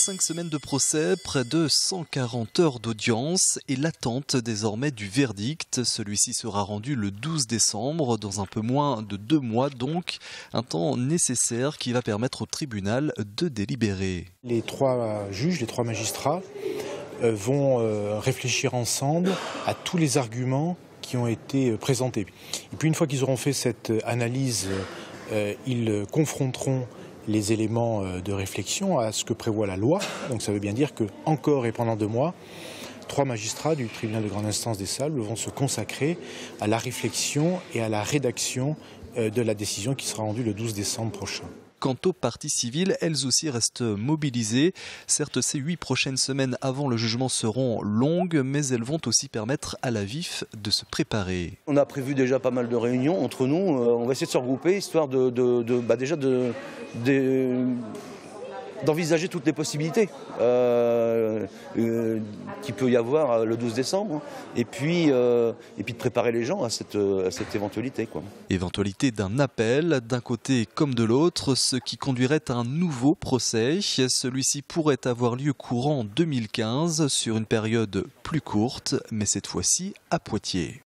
cinq semaines de procès, près de 140 heures d'audience et l'attente désormais du verdict. Celui-ci sera rendu le 12 décembre, dans un peu moins de deux mois donc, un temps nécessaire qui va permettre au tribunal de délibérer. Les trois juges, les trois magistrats euh, vont euh, réfléchir ensemble à tous les arguments qui ont été présentés. Et puis une fois qu'ils auront fait cette analyse, euh, ils confronteront les éléments euh, de réflexion à ce que prévoit la loi. Donc ça veut bien dire que encore et pendant deux mois, trois magistrats du tribunal de grande instance des Salles vont se consacrer à la réflexion et à la rédaction euh, de la décision qui sera rendue le 12 décembre prochain. Quant aux parties civiles, elles aussi restent mobilisées. Certes, ces huit prochaines semaines avant le jugement seront longues, mais elles vont aussi permettre à la VIF de se préparer. On a prévu déjà pas mal de réunions entre nous. Euh, on va essayer de se regrouper, histoire de, bah déjà de, d'envisager toutes les possibilités euh, qu'il peut y avoir euh, le 12 décembre et puis, et puis de préparer les gens à cette, éventualité. Quoi. Éventualité d'un appel d'un côté comme de l'autre, ce qui conduirait à un nouveau procès. Celui-ci pourrait avoir lieu courant 2015 sur une période plus courte, mais cette fois-ci à Poitiers.